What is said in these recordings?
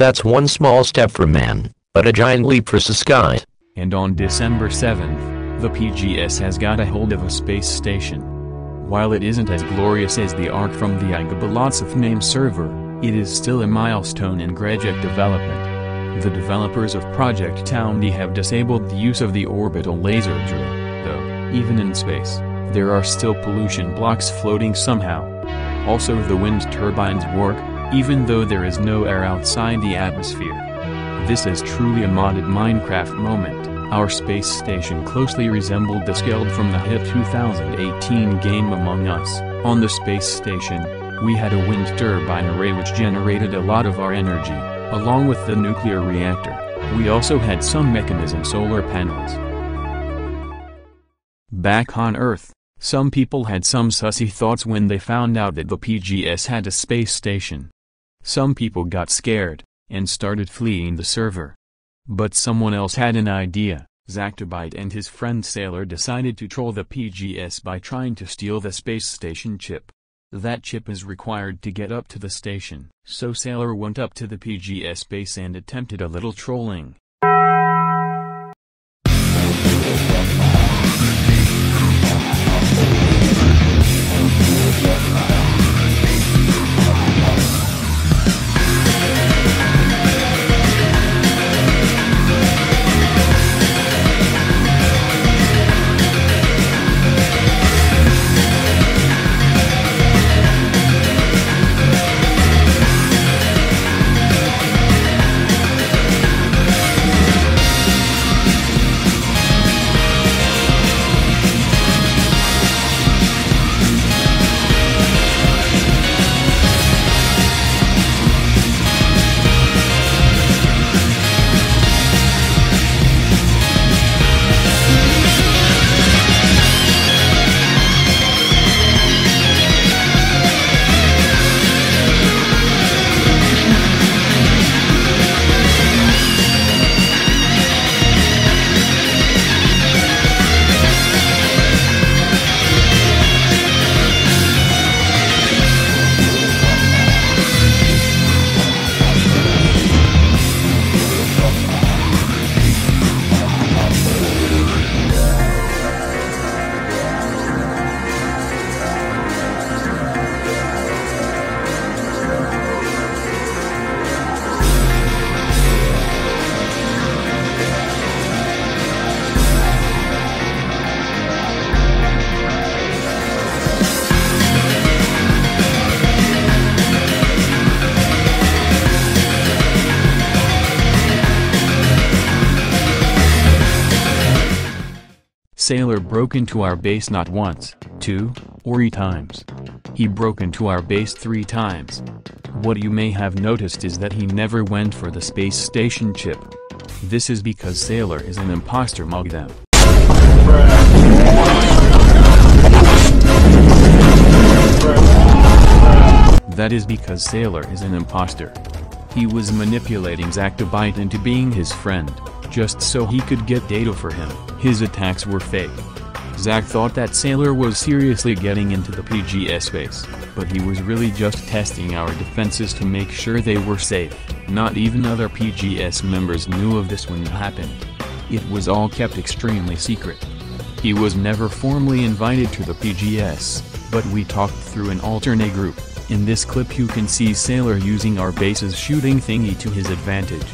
That's one small step for man, but a giant leap for society. And on December 7th, the PGS has got a hold of a space station. While it isn't as glorious as the Ark from the Igabalotsov name server, it is still a milestone in Grejek development. The developers of Project Towny have disabled the use of the orbital laser drill, though, even in space, there are still pollution blocks floating somehow. Also the wind turbines work, even though there is no air outside the atmosphere. This is truly a modded Minecraft moment. Our space station closely resembled the Skeld from the hit 2018 game Among Us. On the space station, we had a wind turbine array which generated a lot of our energy, along with the nuclear reactor. We also had some Mekanism solar panels. Back on Earth, some people had some sussy thoughts when they found out that the PGS had a space station. Some people got scared, and started fleeing the server. But someone else had an idea. Zactobite and his friend Sailor decided to troll the PGS by trying to steal the space station chip. That chip is required to get up to the station. So Sailor went up to the PGS base and attempted a little trolling. Sailor broke into our base not once, two, or three times. He broke into our base three times. What you may have noticed is that he never went for the space station chip. This is because Sailor is an imposter mug them. That is because Sailor is an imposter. He was manipulating Zactobite into being his friend, just so he could get data for him. His attacks were fake. Zack thought that Sailor was seriously getting into the PGS space, but he was really just testing our defenses to make sure they were safe. Not even other PGS members knew of this when it happened. It was all kept extremely secret. He was never formally invited to the PGS, but we talked through an alternate group. In this clip you can see Sailor using our base's shooting thingy to his advantage.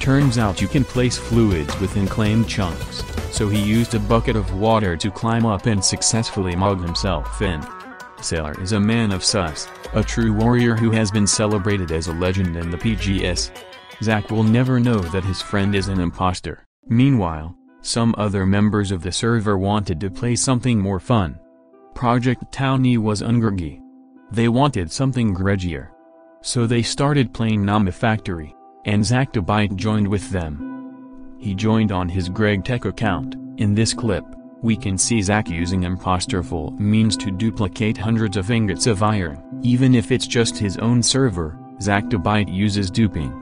Turns out you can place fluids within claimed chunks, so he used a bucket of water to climb up and successfully mug himself in. Sailor is a man of sus, a true warrior who has been celebrated as a legend in the PGS. Zack will never know that his friend is an imposter. Meanwhile, some other members of the server wanted to play something more fun. Project Towny was ungrgy. They wanted something greggier. So they started playing Nomifactory, and Zactobite joined with them. He joined on his Greg Tech account. In this clip, we can see Zack using imposterful means to duplicate hundreds of ingots of iron. Even if it's just his own server, Zactobite uses duping.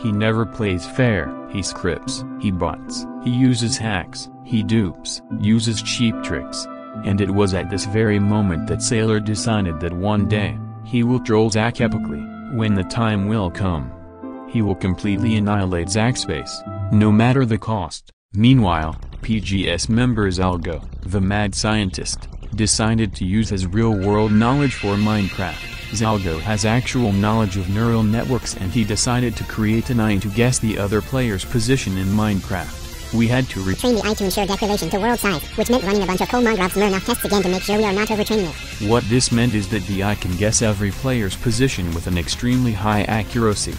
He never plays fair, he scripts, he bots, he uses hacks, he dupes, uses cheap tricks, and it was at this very moment that Sailor decided that one day, he will troll Zack epically, when the time will come. He will completely annihilate Zackspace, no matter the cost. Meanwhile, PGS member Zalgo, the mad scientist, decided to use his real-world knowledge for Minecraft. Zalgo has actual knowledge of neural networks and he decided to create an AI to guess the other player's position in Minecraft. We had to retrain the AI to ensure declaration to world size, which meant running a bunch of Kolmogorov's Smirnov tests again to make sure we are not overtraining it. What this meant is that the AI can guess every player's position with an extremely high accuracy.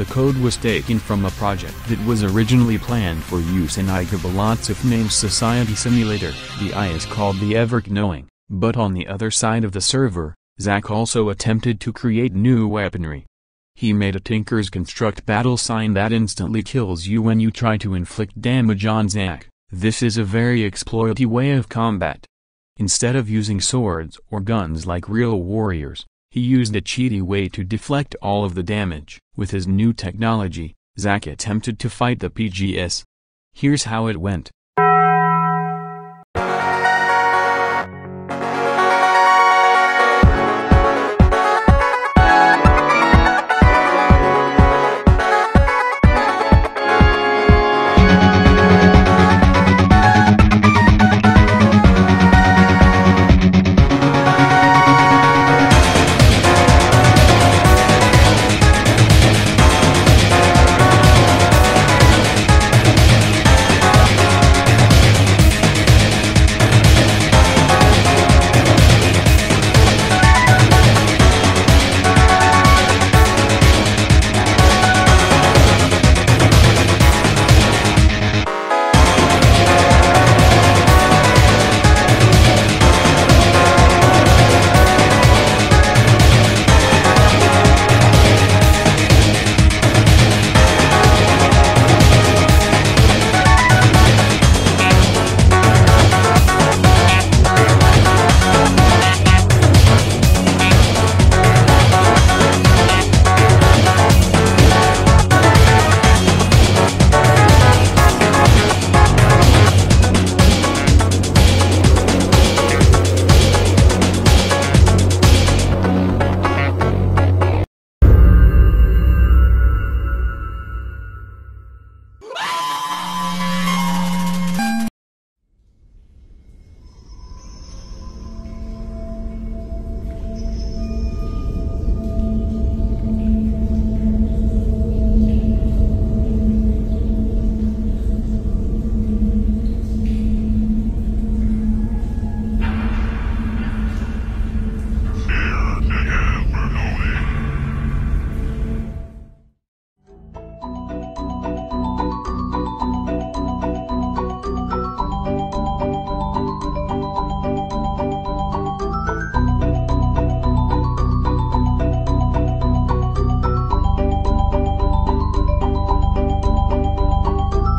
The code was taken from a project that was originally planned for use in Iga Balatsov named Society Simulator. The AI is called the Everknowing, but on the other side of the server, Zack also attempted to create new weaponry. He made a Tinker's Construct battle sign that instantly kills you when you try to inflict damage on Zack. This is a very exploity way of combat. Instead of using swords or guns like real warriors, he used a cheaty way to deflect all of the damage. With his new technology, Zack attempted to fight the PGS. Here's how it went.